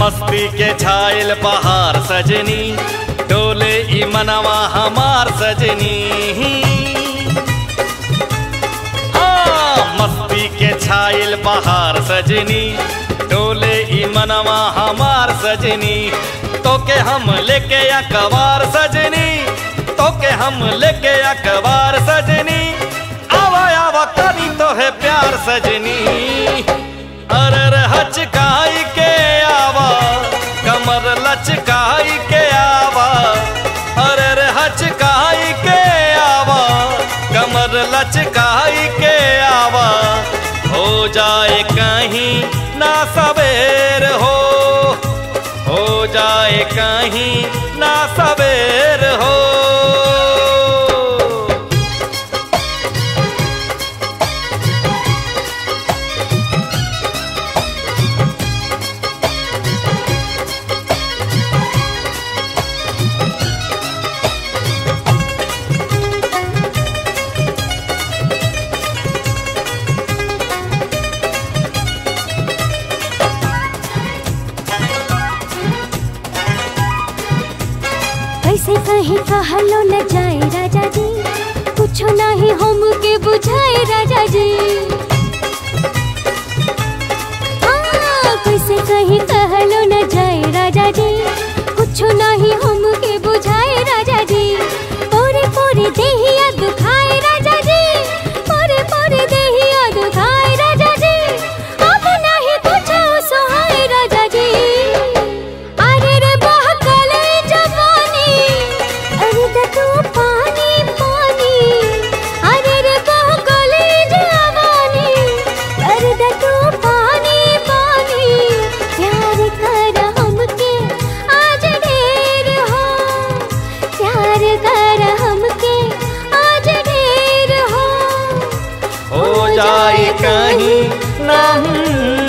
छाइल बहार सजनी डोले ई मनवा हमार सजनी। हाँ, मस्ती के छाइल बहार सजनी डोले ई मनवा हमार सजनी। तो के हम लेके अखबार सजनी तो के हम लेके अखबार सजनी। आवा आवा करी तो है प्यार सजनी। अरे हचकाई कमर लचकाई के आवा, हो जाए कहीं ना सवेर हो। हो जाए कहीं ना सवेर कैसे कहीं कहलो न जाए राजा जी। कुछ नहीं हम के जाए कहीं नहीं।